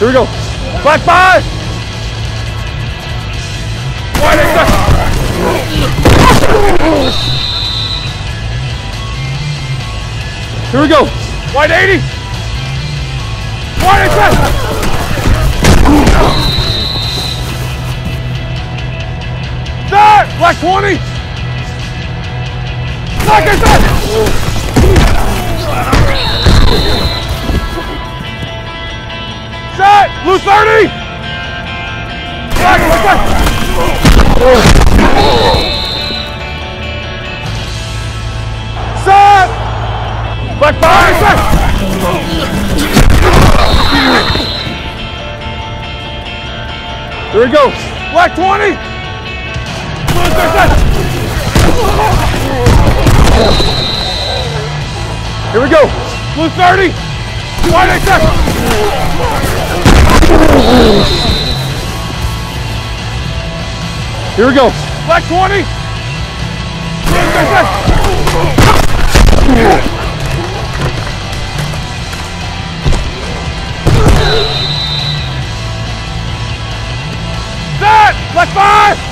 Here we go. Black five. Set. Here we go. White 80. White set. Set. Black 20. Black eight Thirty. Back, back, back! Set! Back, back! There we go. Black 20! Back, back! Here we go. Blue 30! 20! Here we go. Black 20. Set! Black 5!